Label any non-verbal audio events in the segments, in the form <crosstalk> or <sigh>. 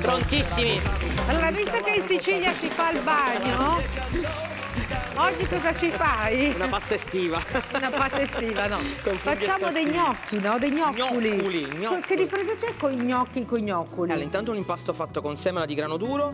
Prontissimi. Allora, visto che in Sicilia si fa il bagno, oggi cosa ci fai? Una pasta estiva. Una pasta estiva, no. <laughs> Facciamo dei gnocchi, no? Dei gnocculi. Gnocculi, gnocchi. Che differenza c'è con i gnocchi con i gnoculi? Allora, intanto un impasto fatto con semina di grano duro,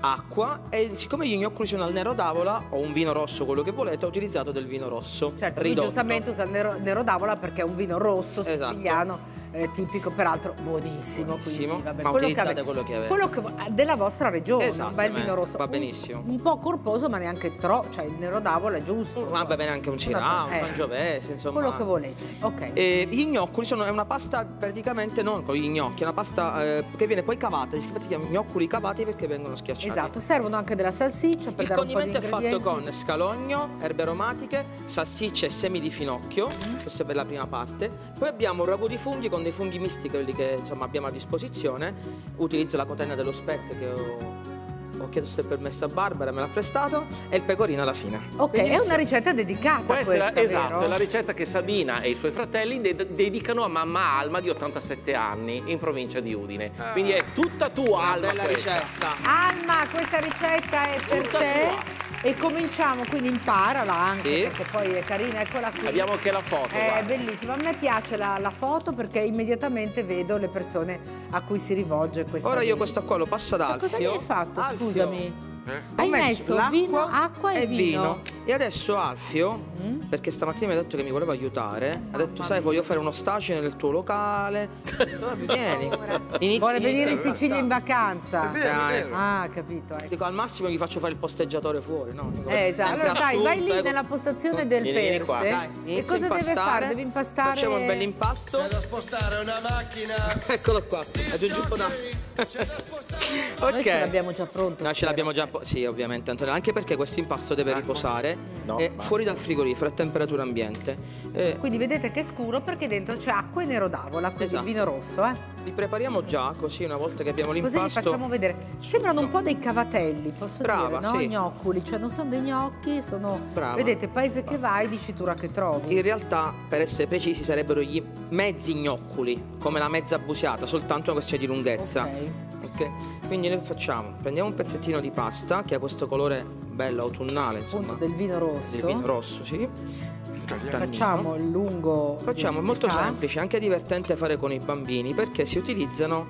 acqua e siccome gli gnocchi sono al nero d'avola o un vino rosso, quello che volete, ho utilizzato del vino rosso. Certo, ridotto. giustamente usa il nero, nero d'avola perché è un vino rosso Esatto. siciliano, eh, tipico, peraltro buonissimo. Buonissimo, quindi, vabbè, ma quello utilizzate ave- quello che avete. quello che vo- della vostra regione, un bel Esattamente, vino rosso. va Un- benissimo. Un, po' corposo, ma neanche troppo, cioè il nero d'avola è giusto. Ma va bene anche un cirà, un Eh, sangiovese, insomma. Quello che volete, ok. E gli gnocchi sono è una pasta praticamente non con gli gnocchi, è una pasta eh, che viene poi cavata, si chiama gnocchi cavati perché vengono schiacciati. Esatto, servono anche della salsiccia per Il dare un po' di condimento è fatto con scalogno, erbe aromatiche, salsicce e semi di finocchio, Mm. questa è per la prima parte. Poi abbiamo un ragù di funghi con dei funghi misti, quelli che insomma abbiamo a disposizione. Utilizzo la cotenna dello spec che ho, ho chiesto se è permesso a Barbara, me l'ha prestato, e il pecorino alla fine. Ok, Quindi è una ricetta dedicata Questa è la- questa, esatto, vero? è la ricetta che Sabina e i suoi fratelli de- dedicano a mamma Alma di 87 anni in provincia di Udine. Quindi è tutta tua Una Alma bella questa. ricetta. Alma, questa ricetta è per Tutta te. tua. E cominciamo, quindi imparala anche, Sì. perché poi è carina, eccola qui. Abbiamo anche la foto. È guarda. bellissima, a me piace la, la foto perché immediatamente vedo le persone a cui si rivolge questa Ora io questa qua lo passo ad Cioè, Alfio. cosa mi hai fatto, Alfio, scusami? Ho Hai messo l'acqua vino, acqua e vino. E adesso Alfio, Mm? perché stamattina mi ha detto che mi voleva aiutare, ha detto sai voglio fare uno stage nel tuo locale. <laughs> Vieni. Inizia- Vuole venire in Sicilia in vacanza. Dai. Ah, capito. ecco. Dico al massimo gli faccio fare il posteggiatore fuori, no? Dico, Eh, esatto. Allora dai, vai lì ecco. nella postazione del Vieni, vieni qua. Perse. Dai, e inizio cosa deve fare? Deve impastare. Facciamo un bel impasto. Da spostare una macchina. <laughs> Eccolo qua. Aggiungi un po' da. Noi ce l'abbiamo già pronto. No, ce l'abbiamo già. Sì, ovviamente, Antonio. Anche perché questo impasto deve riposare No, eh, fuori dal frigorifero a temperatura ambiente. Eh, Quindi vedete che è scuro perché dentro c'è acqua e nero d'avola, quindi Esatto. il vino rosso, eh. Li prepariamo già, così una volta che abbiamo Così li l'impasto. facciamo vedere. Sembrano un po' dei cavatelli, posso Brava, dire, no? sì. Gnocculi, cioè non sono dei gnocchi, sono... Brava. Vedete, paese che vai, dicitura che trovi. In realtà, per essere precisi, sarebbero gli mezzi gnocculi, come la mezza busiata, soltanto una questione di lunghezza. Ok. Ok? Quindi noi facciamo, prendiamo un pezzettino di pasta che ha questo colore bello autunnale, insomma, Appunto del vino rosso. del vino rosso, sì. Facciamo il lungo... Facciamo, è molto semplice, anche divertente fare con i bambini perché si utilizzano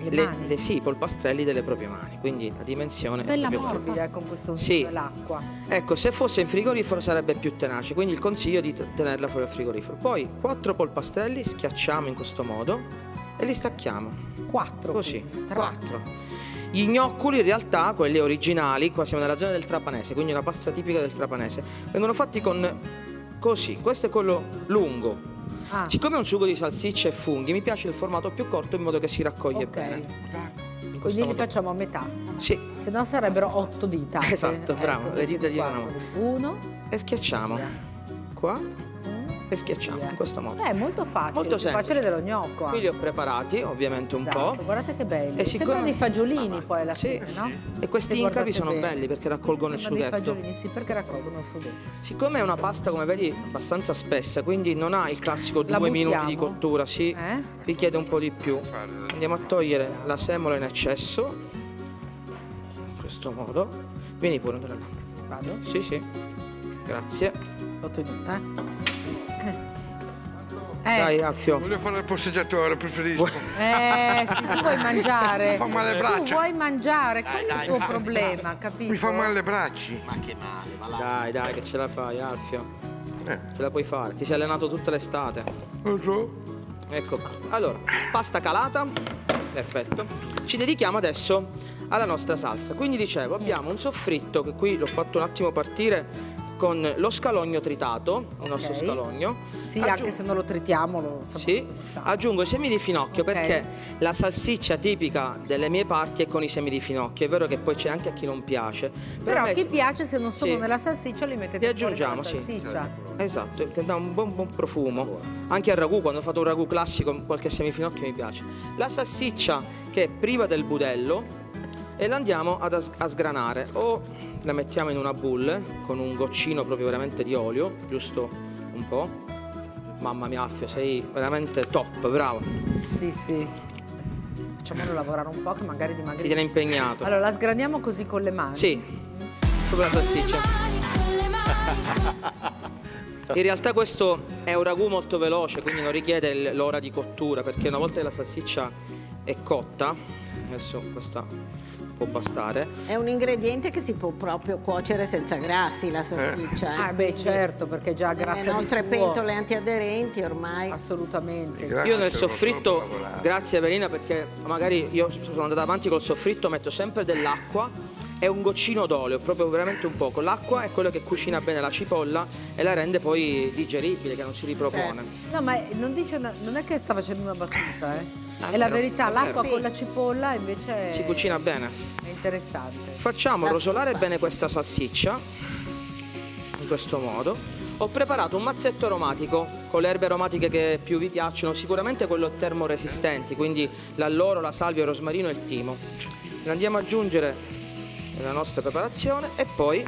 Le, le, mani. le- sì, polpastrelli delle proprie mani, quindi la dimensione Bella è morbida eh, con questo Sì. l'acqua. Ecco, se fosse in frigorifero sarebbe più tenace, quindi il consiglio è di tenerla fuori dal frigorifero. Poi quattro polpastrelli schiacciamo in questo modo e li stacchiamo. Quattro. Così, quattro. Gli gnoccoli in realtà, quelli originali, qua siamo nella zona del trapanese, quindi una pasta tipica del trapanese, vengono fatti con così, questo è quello lungo. Ah, Siccome è un sugo di salsicce e funghi, mi piace il formato più corto in modo che si raccoglie ok. bene. In Quindi li facciamo a metà. Sì, Se no sarebbero otto dita. Esatto, bravo, le dita di una Uno, e schiacciamo. Qua e schiacciamo in questo modo. Beh, è molto facile. Molto più semplice. facile dello gnocco. Qui li ho preparati, ovviamente un Esatto, po'. Guardate che belli. E Sembrano dei fagiolini poi alla Sì, fine, no? E questi incapi guardate sono bene. belli perché raccolgono il Sembrano dei fagiolini, sì, perché raccolgono il sughetto. Siccome è una pasta, come vedi, abbastanza spessa, quindi non ha il classico La due minuti di cottura, sì, Eh? richiede un po' di più. Andiamo a togliere la semola in eccesso, in questo modo. Vieni pure, Antonella. Vado? Sì, sì. Grazie. L'ho tenuta, eh. Eh, Dai, Alfio. Voglio fare il posteggiatore, preferisco. eh, sì, tu vuoi mangiare. Mi fa male le Tu braccia. vuoi mangiare, qual è dai, il tuo dai, problema, capito? Mi fa male le bracci. Ma che male, va là. Dai, dai, che ce la fai, Alfio. Eh, Ce la puoi fare. Ti sei allenato tutta l'estate. lo so. Ecco qua. Allora, pasta calata. Perfetto. Ci dedichiamo adesso alla nostra salsa. Quindi dicevo, abbiamo un soffritto che qui l'ho fatto un attimo partire con lo scalogno tritato, il nostro Ok. scalogno. Sì, Aggiung- anche se non lo tritiamo, lo sappiamo. Sì, aggiungo i semi di finocchio Ok. perché la salsiccia tipica delle mie parti è con i semi di finocchio. È vero che poi c'è anche a chi non piace. Però a a chi sì. piace, se non sono Sì. nella salsiccia, li mettete Li fuori aggiungiamo, sì. salsiccia. Esatto, che dà un buon, buon profumo. Anche al ragù, quando fate un ragù classico, con qualche semifinocchio mi piace. La salsiccia che è priva del budello e la andiamo ad as- a sgranare. O la mettiamo in una boule con un goccino proprio veramente di olio, giusto un po'. Mamma mia, Alfio, sei veramente top, bravo. Sì, sì. Facciamolo lavorare un po' che magari Si dimagrisce. tiene impegnato. Allora, la sgraniamo così con le mani. Sì, proprio la salsiccia. <laughs> In realtà questo è un ragù molto veloce, quindi non richiede l'ora di cottura, perché una volta che la salsiccia è cotta, adesso questa può bastare, È un ingrediente che si può proprio cuocere senza grassi, la salsiccia. eh, Ah, beh, certo, perché già grassa Le nostre pentole antiaderenti ormai. Assolutamente. Io nel soffritto, grazie Evelina perché magari io sono andata avanti col soffritto, metto sempre dell'acqua e un goccino d'olio, proprio veramente un poco. L'acqua è quello che cucina bene la cipolla e la rende poi digeribile, che non si ripropone. No, ma non, dice una- non è che sta facendo una battuta, eh. Ah, è la verità, l'acqua vero. con la cipolla invece Si cucina bene. è interessante. Facciamo La rosolare stufa. bene questa salsiccia in questo modo. Ho preparato un mazzetto aromatico con le erbe aromatiche che più vi piacciono, sicuramente quello termoresistenti, quindi l'alloro, la salvia, il rosmarino e il timo. Le andiamo ad aggiungere nella nostra preparazione e poi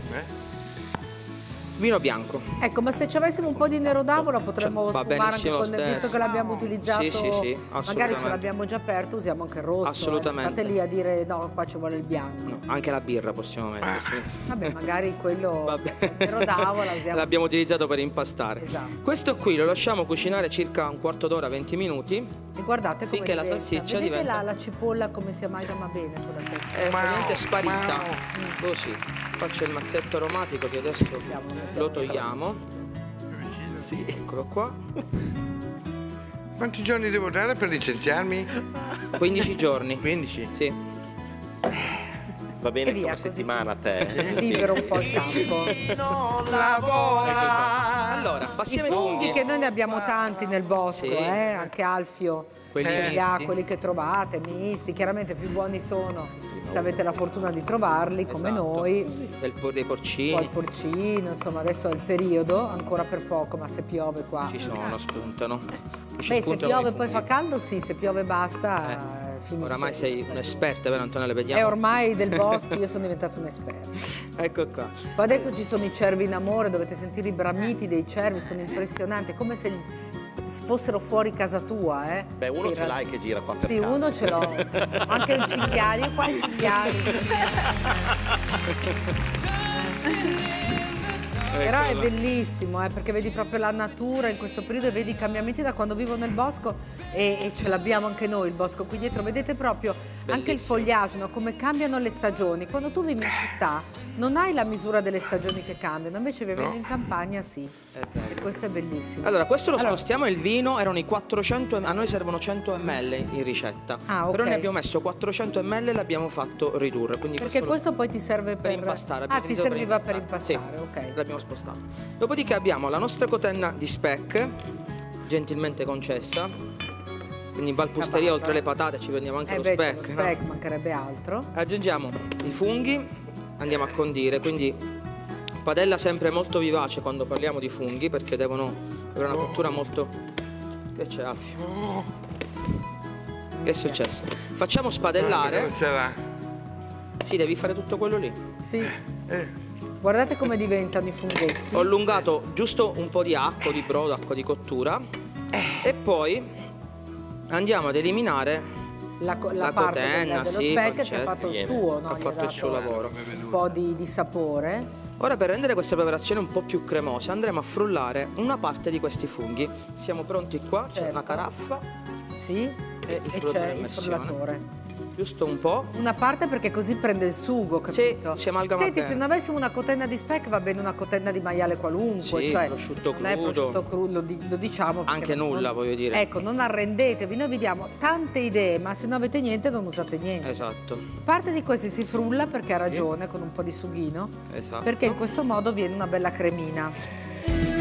vino bianco. Ecco, ma se ci avessimo un po' di nero d'avola potremmo Cioè, sfumare anche con visto stesso. che l'abbiamo utilizzato. Sì, sì, sì, magari ce l'abbiamo già aperto, usiamo anche il rosso. eh. Assolutamente. State lì a dire no, qua ci vuole il bianco. No, anche la birra possiamo metterci. <laughs> Vabbè, magari quello Vabbè. nero d'avola usiamo. <laughs> L'abbiamo utilizzato per impastare. Esatto. Questo qui lo lasciamo cucinare circa un quarto d'ora, 20 minuti. E guardate come Finché la salsiccia Vedete diventa- la, la cipolla come si amalgama bene con la salsiccia. È praticamente sparita. Mm. Così. Qua c'è il mazzetto aromatico che adesso lo togliamo. Sì. Eccolo qua. Quanti giorni devo dare per licenziarmi? 15 giorni. 15. Sì. Va bene via, come settimana a te. Libero un po' il <laughs> campo. Allora, I passiamo ai funghi funghi. che noi ne abbiamo tanti nel bosco, Sì. eh, anche alfio, Quelli eh, ha quelli che trovate, misti, chiaramente più buoni sono se avete la fortuna di trovarli come Esatto. noi. Del por- dei Poi il porcini. porcino, insomma adesso è il periodo, ancora per poco, ma se piove qua. Ci sono, spuntano. Ci Beh, se spuntano piove i poi fa caldo, sì, se piove basta, eh, finisce. Oramai sei un'esperta, vero Antonella? Vediamo. ormai del bosco io sono diventata un'esperta. <laughs> Ecco qua. Poi adesso ci sono i cervi in amore, dovete sentire i bramiti dei cervi, sono impressionanti, è come se fossero fuori casa tua, eh. Beh, uno In ce l'hai che gira qua per Sì, casa. uno ce l'ho. <laughs> Anche il cinghiale, qua i cinghiali. <laughs> Però è bellissimo, eh, perché vedi proprio la natura in questo periodo e vedi i cambiamenti da quando vivo nel bosco e, e ce l'abbiamo anche noi il bosco qui dietro. Vedete proprio anche il Bellissimo. fogliaggio, no? come cambiano le stagioni. Quando tu vivi in città non hai la misura delle stagioni che cambiano, invece vivendo in campagna sì. E questo è bellissimo. Allora, questo lo Allora- spostiamo, il vino erano i 400, a noi servono 100 ml in ricetta. Ah, ok. Però ne abbiamo messo 400 ml e l'abbiamo fatto ridurre. Perché lo- questo poi ti serve per, per impastare. Ah, ti serviva per impastare. impastare, Sì, ok. l'abbiamo spostato. Dopodiché abbiamo la nostra cotenna di speck, gentilmente concessa. Quindi in Valpusteria, oltre alle patate, ci prendiamo anche Eh lo beh, c'è speck. lo no? speck, mancherebbe altro. Aggiungiamo i funghi, andiamo a condire, quindi padella sempre molto vivace quando parliamo di funghi perché devono avere una cottura molto... Che c'è Alfio? Che è successo? Facciamo spadellare. Sì, devi fare tutto quello lì. Sì. Eh, Guardate come diventano i funghetti. Ho allungato giusto un po' di acqua, di brodo, acqua di cottura e poi andiamo ad eliminare La, la la parte cotenna, del- dello sì, speck che ha fatto il suo, no? ha fatto il suo lavoro. un po' di, di sapore. Ora per rendere questa preparazione un po' più cremosa andremo a frullare una parte di questi funghi. Siamo pronti qua, c'è Certo. una caraffa, Sì. E il e c'è il frullatore. Giusto un po'. Una parte perché così prende il sugo, capito? Sì, si amalgama Senti, bene. se non avessimo una cotenna di speck va bene una cotenna di maiale qualunque. Sì, cioè, prosciutto non è crudo. prosciutto crudo, lo, di- lo diciamo. Anche non- nulla, voglio dire. Ecco, non arrendetevi, noi vi diamo tante idee, ma se non avete niente non usate niente. Esatto, Parte di questi si frulla perché ha ragione, con un po' di sughino, esatto. perché in questo modo viene una bella cremina.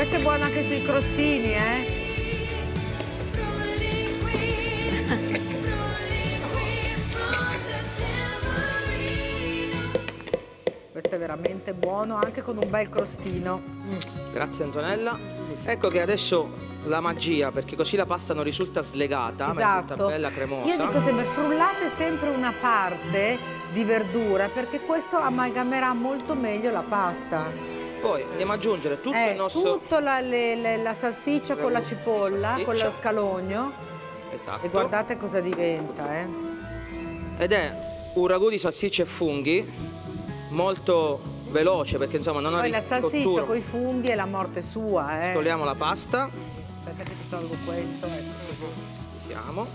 Questo è buono anche sui crostini, eh? Questo è veramente buono anche con un bel crostino. Grazie Antonella. Ecco che adesso la magia, perché così la pasta non risulta slegata, ma Esatto. bella cremosa. Io dico sempre frullate sempre una parte di verdura perché questo amalgamerà molto meglio la pasta. Poi andiamo ad aggiungere tutto Eh, il nostro... tutto la, la salsiccia con la cipolla, con Salsiccia. lo scalogno. Esatto. E guardate cosa diventa, eh. Ed è un ragù di salsicce e funghi molto veloce perché insomma non ha Poi la salsiccia con i funghi è la morte sua, eh. Togliamo la pasta, Aspetta che ti tolgo questo. ecco. siamo.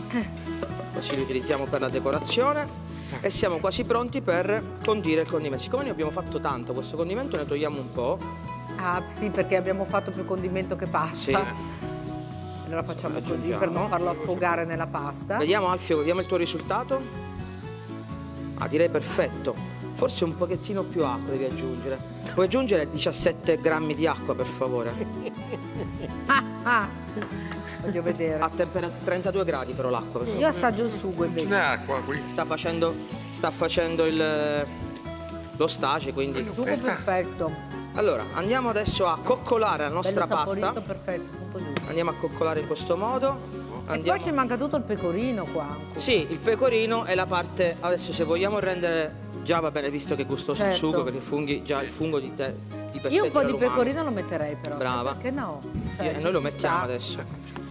Così li utilizziamo per la decorazione. E siamo quasi pronti per condire il condimento. Siccome ne abbiamo fatto tanto questo condimento, ne togliamo un po'. Ah, sì, perché abbiamo fatto più condimento che pasta. Sì. Allora facciamo così per non farlo affogare nella pasta. Vediamo Alfio, vediamo il tuo risultato. Ah, direi perfetto. Forse un pochettino più acqua devi aggiungere. Puoi aggiungere 17 grammi di acqua, per favore. <laughs> <laughs> Ah, ah. Voglio vedere. A temperatura 32 gradi però l'acqua, per. Io assaggio il sugo invece. C'è acqua qui. Sta facendo, sta facendo il, lo stage, quindi... Sugo perfetto. Allora, andiamo adesso a coccolare la nostra Bello pasta. perfetto, punto giusto. Andiamo a coccolare in questo modo. E Andiamo... poi ci manca tutto il pecorino qua. Sì, il pecorino è la parte... Adesso se vogliamo rendere... Già va bene, visto che è gustoso il Certo. sugo, perché i funghi, già il fungo di, te, di per Io un po' di lo manca. pecorino lo metterei però. sai Brava. Perché no? Cioè, Io- e noi lo mettiamo sta. adesso.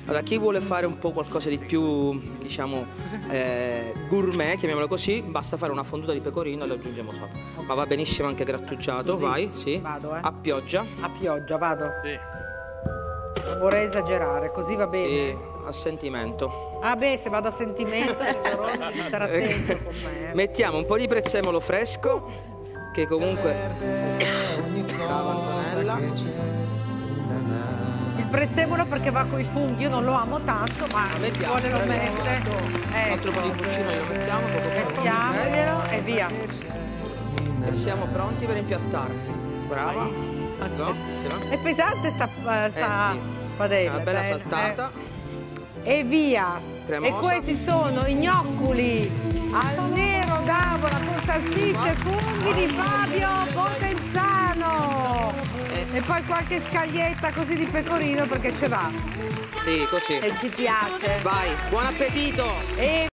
Allora, chi vuole fare un po' qualcosa di più, diciamo, eh, gourmet, chiamiamolo così, basta fare una fonduta di pecorino e lo aggiungiamo sopra. Ma va benissimo anche grattugiato, vai, sì. Vado, eh. A pioggia. A pioggia, vado. Sì. Non vorrei esagerare, così va bene. Sì, a sentimento. Ah beh, se vado a sentimento, devi stare <laughs> attento con me. eh. Mettiamo un po' di prezzemolo fresco, che comunque la manzanella. Il prezzemolo perché va con i funghi, io non lo amo tanto, ma me chi piace, vuole lo eh, mette. Un altro po' di Ecco, lo mettiamo, poco mettiamolo e via. E siamo pronti per impiattare. Brava. No? L'ho? È pesante sta, eh, sta Eh sì. padella. Una bella dai, saltata. eh. E via. Cremosa. E questi sono i gnoccoli al nero d'avola con salsicce e funghi di Fabio Potenzano. E poi qualche scaglietta così di pecorino perché ce va. Sì, così. E ci piace. Vai, buon appetito! E